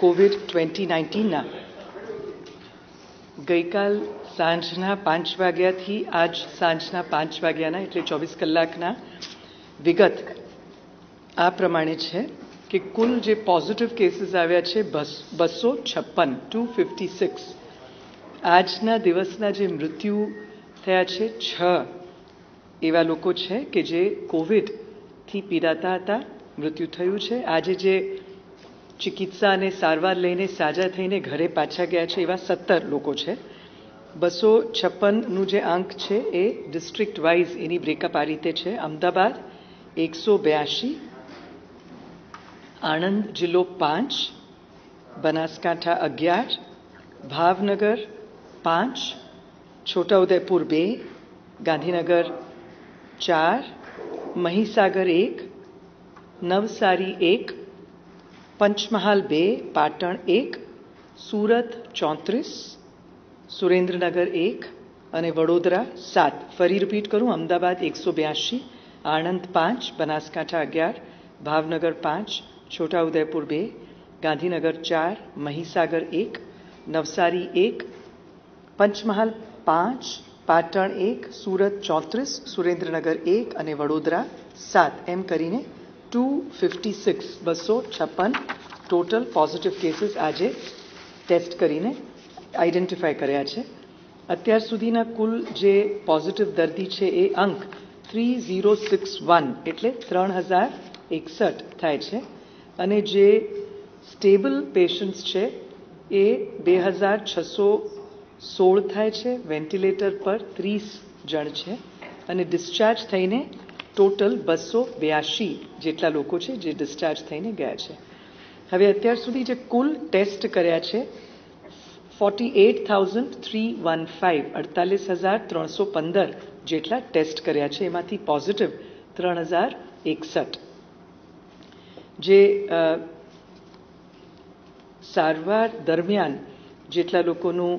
Covid twenty નાઇન્ટીનના ગઈકાલ સાંજના પાંચ વાગ્યાથી આજ સાંજના પાંચ વાગ્યાના એટલે ચોવીસ કલાકના વિગત આ પ્રમાણે છે કે કુલ જે પોઝિટિવ કેસીસ આવ્યા છે બસ, બસો છપ્પન ટુ ફિફ્ટી સિક્સ આજના દિવસના જે મૃત્યુ થયા છે છ એવા લોકો છે કે જે કોવિડથી પીડાતા હતા, મૃત્યુ થયું છે. આજે જે ચિકિત્સા અને સારવાર લઈને સાજા થઈને ઘરે પાછા ગયા છે એવા સત્તર લોકો છે. બસો છપ્પનનું જે આંક છે એ ડિસ્ટ્રિક્ટ વાઇઝ એની બ્રેકઅપ આ રીતે છે. અમદાવાદ એકસો બ્યાસી આણંદ જિલ્લો પાંચ, બનાસકાંઠા અગિયાર, ભાવનગર પાંચ, છોટાઉદેપુર બે, ગાંધીનગર ચાર, મહીસાગર એક, નવસારી એક પંચમહાલ બે, પાટણ એક, સુરત ચોત્રીસ, સુરેન્દ્રનગર એક અને વડોદરા સાત. ફરી રિપીટ કરું, અમદાવાદ એકસો બ્યાસી આણંદ પાંચ, બનાસકાંઠા અગિયાર, ભાવનગર પાંચ, છોટાઉદેપુર બે, ગાંધીનગર ચાર, મહીસાગર એક, નવસારી એક, પંચમહાલ પાંચ, પાટણ એક, સુરત ચોત્રીસ, સુરેન્દ્રનગર એક અને વડોદરા સાત. એમ કરીને ટુ ફિફ્ટી સિક્સ બસો છપ્પન ટોટલ પોઝિટિવ કેસીસ આજે ટેસ્ટ કરીને આઈડેન્ટિફાય કર્યા છે. અત્યાર સુધીના કુલ જે પોઝિટિવ દર્દી છે એ અંક થ્રી ઝીરો સિક્સ વન એટલે ત્રણ હજાર એકસઠ થાય છે. અને જે સ્ટેબલ પેશન્ટ્સ છે એ બે હજાર છસો સોળ થાય છે. વેન્ટિલેટર પર ત્રીસ જણ છે. અને ડિસ્ચાર્જ થઈને ટોટલ બસો બ્યાસી જેટલા લોકો છે જે ડિસ્ચાર્જ થઈને ગયા છે. હવે અત્યાર સુધી જે કુલ ટેસ્ટ કર્યા છે forty eight thousand three one five અડતાલીસ હજાર ત્રણસો પંદર જેટલા ટેસ્ટ કર્યા છે. એમાંથી પોઝિટિવ ત્રણ હજાર એકસઠ. જે સારવાર દરમિયાન જેટલા લોકોનું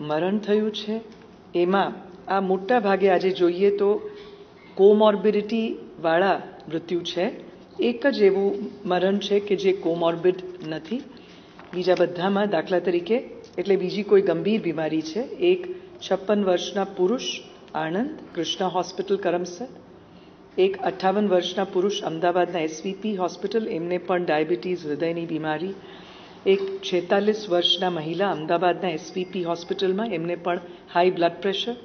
મરણ થયું છે, એમાં આ મોટા ભાગે આજે જોઈએ તો કોમોર્બિડિટીવાળા મૃત્યુ છે. એક જ એવું મરણ છે કે જે કોમોર્બિડ નથી. બીજા બધામાં દાખલા તરીકે, એટલે બીજી કોઈ ગંભીર બીમારી છે. એક છપ્પન વર્ષના પુરુષ આણંદ કૃષ્ણા હોસ્પિટલ કરમસર એક અઠ્ઠાવન વર્ષના પુરુષ અમદાવાદના એસવીપી હોસ્પિટલ, એમને પણ ડાયાબિટીસ હૃદયની બીમારી. એક છેતાલીસ વર્ષના મહિલા અમદાવાદના એસવીપી હોસ્પિટલમાં, એમને પણ હાઈ બ્લડ પ્રેશર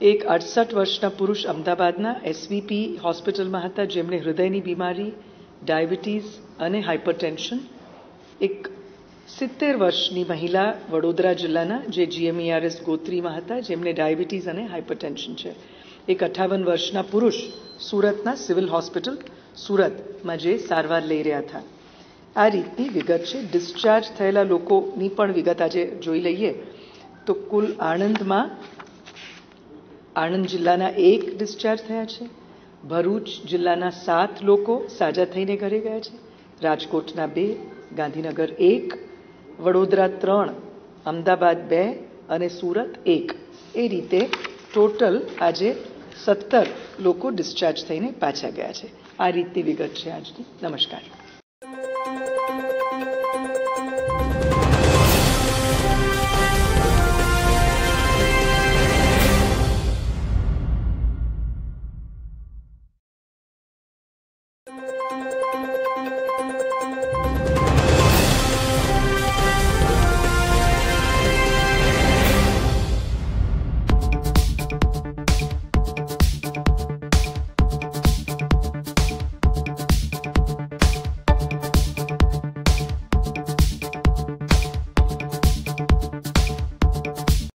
એક અડસઠ વર્ષના પુરુષ અમદાવાદના એસવીપી હોસ્પિટલમાં હતા, જેમણે હૃદયની બીમારી, ડાયાબિટીસ અને હાઇપરટેન્શન એક સિત્તેર વર્ષની મહિલા વડોદરા જિલ્લાના, જે જીએમઈઆરએસ ગોત્રીમાં હતા જેમને ડાયાબિટીસ અને હાઇપરટેન્શન છે. એક અઠાવન વર્ષના પુરુષ સુરતના સિવિલ હોસ્પિટલ, સુરતમાં જે સારવાર લઈ રહ્યા હતા. આ રીતની વિગત છે. ડિસ્ચાર્જ થયેલા લોકોની પણ વિગત આજે જોઈ લઈએ. તો કુલ આણંદમાં આણંદ જિલ્લાના એક ડિસ્ચાર્જ થયા છે. ભરૂચ જિલ્લાના સાત લોકો સાજા થઈને ઘરે ગયા છે. રાજકોટના બે, ગાંધીનગર એક, વડોદરા ત્રણ, અમદાવાદ બે અને સુરત એક. એ રીતે ટોટલ આજે સત્તર લોકો ડિસ્ચાર્જ થઈને પાછા ગયા છે. આ રીતની વિગત છે આજની. નમસ્કાર.